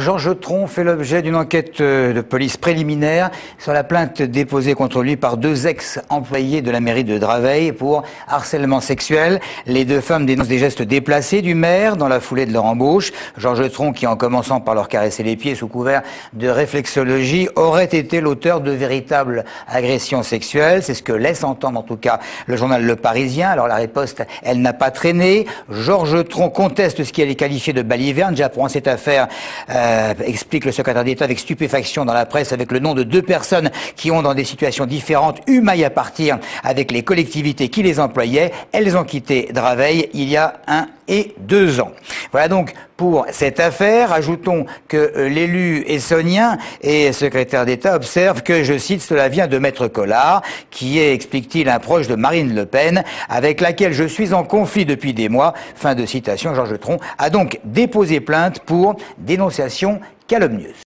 Georges Tron fait l'objet d'une enquête euh, de police préliminaire sur la plainte déposée contre lui par deux ex-employés de la mairie de Draveil pour harcèlement sexuel. Les deux femmes dénoncent des gestes déplacés du maire dans la foulée de leur embauche. Georges Tron, qui en commençant par leur caresser les pieds sous couvert de réflexologie, aurait été l'auteur de véritables agressions sexuelles. C'est ce que laisse entendre en tout cas le journal Le Parisien. Alors la riposte, elle n'a pas traîné. Georges Tron conteste ce qui est qualifié de baliverne. Pour cette affaire, euh, euh, explique le secrétaire d'État avec stupéfaction dans la presse avec le nom de deux personnes qui ont dans des situations différentes eu maille à partir avec les collectivités qui les employaient. Elles ont quitté Draveil il y a un et deux ans. Voilà donc pour cette affaire. Ajoutons que euh, l'élu essonien et secrétaire d'État observent que, je cite, cela vient de Maître Collard, qui est, explique-t-il, un proche de Marine Le Pen, avec laquelle je suis en conflit depuis des mois. Fin de citation. Georges Tron a donc déposé plainte pour dénonciation calomnieuse.